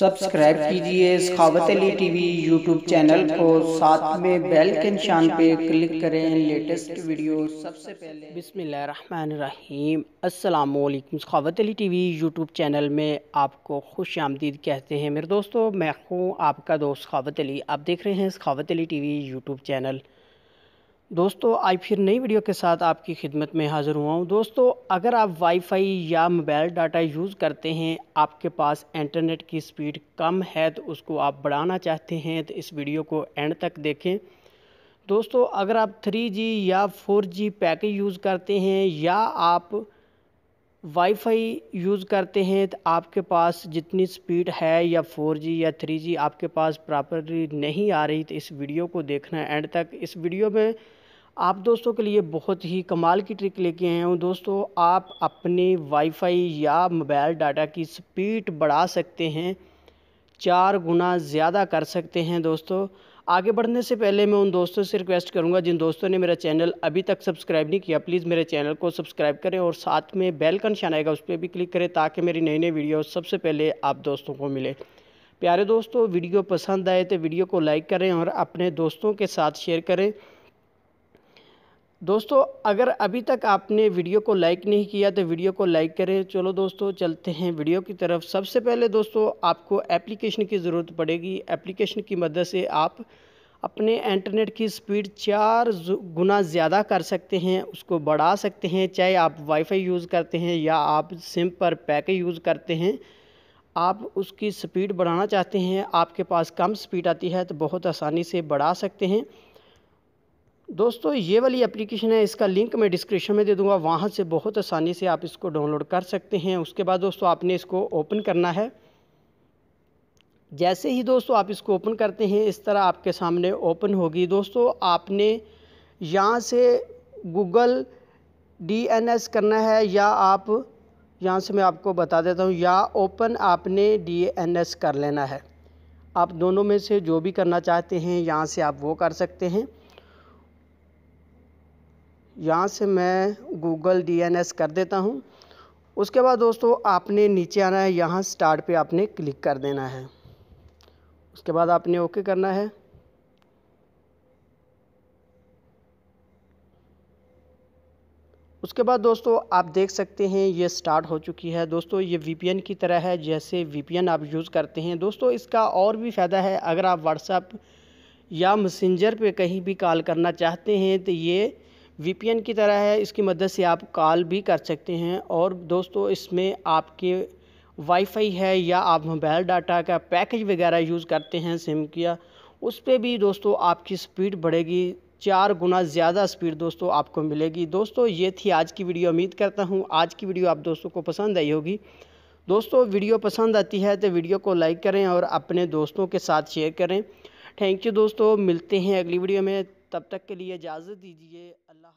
Subscribe कीजिए Sakhawat Ali TV YouTube channel को। साथ में बेल के निशान पे क्लिक करें लेटेस्ट वीडियो सबसे पहले। अस्सलाम वालेकुम Sakhawat Ali TV YouTube channel में आपको खुश आमदीद कहते हैं। मेरे दोस्तों, मैं हूँ आपका दोस्त सखावत अली। आप देख रहे हैं Sakhawat Ali TV YouTube channel दोस्तों, आज फिर नई वीडियो के साथ आपकी खिदमत में हाज़िर हुआ हूँ। दोस्तों, अगर आप वाईफाई या मोबाइल डाटा यूज़ करते हैं, आपके पास इंटरनेट की स्पीड कम है तो उसको आप बढ़ाना चाहते हैं तो इस वीडियो को एंड तक देखें। दोस्तों, अगर आप 3G या 4G पैकेज यूज़ करते हैं, या आप वाईफाई यूज़ करते हैं तो आपके पास जितनी स्पीड है, या 4G या 3G आपके पास प्रॉपरली नहीं आ रही तो इस वीडियो को देखना एंड तक। इस वीडियो में आप दोस्तों के लिए बहुत ही कमाल की ट्रिक लेके आए हूँ। दोस्तों, आप अपने वाईफाई या मोबाइल डाटा की स्पीड बढ़ा सकते हैं। चार गुना ज़्यादा कर सकते हैं दोस्तों। आगे बढ़ने से पहले मैं उन दोस्तों से रिक्वेस्ट करूँगा, जिन दोस्तों ने मेरा चैनल अभी तक सब्सक्राइब नहीं किया। प्लीज़ मेरे चैनल को सब्सक्राइब करें और साथ में बेल का निशान आएगा, उस पर भी क्लिक करें ताकि मेरी नई नई वीडियो सबसे पहले आप दोस्तों को मिले। प्यारे दोस्तों वीडियो पसंद आए तो वीडियो को लाइक करें और अपने दोस्तों के साथ शेयर करें। दोस्तों, अगर अभी तक आपने वीडियो को लाइक नहीं किया तो वीडियो को लाइक करें। चलो दोस्तों, चलते हैं वीडियो की तरफ़। सबसे पहले दोस्तों, आपको एप्लीकेशन की ज़रूरत पड़ेगी। एप्लीकेशन की मदद से आप अपने इंटरनेट की स्पीड चार गुना ज़्यादा कर सकते हैं। उसको बढ़ा सकते हैं। चाहे आप वाईफाई यूज़ करते हैं या आप सिम पर पैकेज यूज़ करते हैं, आप उसकी स्पीड बढ़ाना चाहते हैं। आपके पास कम स्पीड आती है तो बहुत आसानी से बढ़ा सकते हैं। दोस्तों, ये वाली एप्लीकेशन है, इसका लिंक मैं डिस्क्रिप्शन में दे दूँगा। वहाँ से बहुत आसानी से आप इसको डाउनलोड कर सकते हैं। उसके बाद दोस्तों, आपने इसको ओपन करना है। जैसे ही दोस्तों, आप इसको ओपन करते हैं, इस तरह आपके सामने ओपन होगी। दोस्तों, आपने यहाँ से गूगल डीएनएस करना है, या आप, यहाँ से मैं आपको बता देता हूँ, या ओपन आपने डीएनएस कर लेना है। आप दोनों में से जो भी करना चाहते हैं, यहाँ से आप वो कर सकते हैं। यहाँ से मैं गूगल डीएनएस कर देता हूँ। उसके बाद दोस्तों, आपने नीचे आना है, यहाँ स्टार्ट पे आपने क्लिक कर देना है। उसके बाद आपने ओके करना है। उसके बाद दोस्तों, आप देख सकते हैं, ये स्टार्ट हो चुकी है। दोस्तों, ये वीपीएन की तरह है, जैसे वीपीएन आप यूज़ करते हैं। दोस्तों, इसका और भी फ़ायदा है, अगर आप व्हाट्सएप या मैसेंजर पे कहीं भी कॉल करना चाहते हैं तो ये वीपीएन की तरह है, इसकी मदद से आप कॉल भी कर सकते हैं। और दोस्तों, इसमें आपके वाईफाई है या आप मोबाइल डाटा का पैकेज वगैरह यूज़ करते हैं सिम किया उस पर भी दोस्तों आपकी स्पीड बढ़ेगी। चार गुना ज़्यादा स्पीड दोस्तों आपको मिलेगी। दोस्तों, ये थी आज की वीडियो। उम्मीद करता हूँ आज की वीडियो आप दोस्तों को पसंद आई होगी। दोस्तों, वीडियो पसंद आती है तो वीडियो को लाइक करें और अपने दोस्तों के साथ शेयर करें। थैंक यू दोस्तों। मिलते हैं अगली वीडियो में। तब तक के लिए इजाज़त दीजिए। अल्लाह